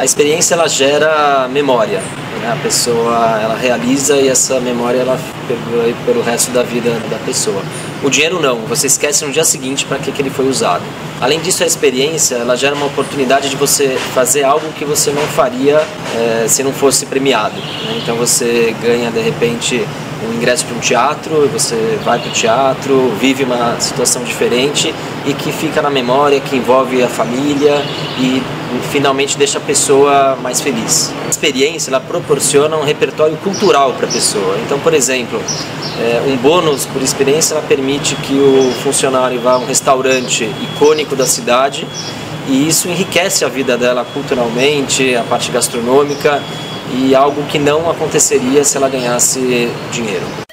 a experiência ela gera memória. Né? A pessoa ela realiza e essa memória ela perdura pelo resto da vida da pessoa. O dinheiro não, você esquece no dia seguinte para que, que ele foi usado. Além disso, a experiência ela gera uma oportunidade de você fazer algo que você não faria é, se não fosse premiado. Né? Então você ganha de repente um ingresso para um teatro, você vai para o teatro, vive uma situação diferente e que fica na memória, que envolve a família e finalmente deixa a pessoa mais feliz. A experiência ela proporciona um repertório cultural para a pessoa. Então, por exemplo, é, um bônus por experiência ela permite que o funcionário vá a um restaurante icônico da cidade e isso enriquece a vida dela culturalmente, a parte gastronômica e algo que não aconteceria se ela ganhasse dinheiro.